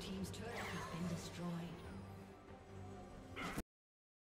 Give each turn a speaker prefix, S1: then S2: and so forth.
S1: team's turret has.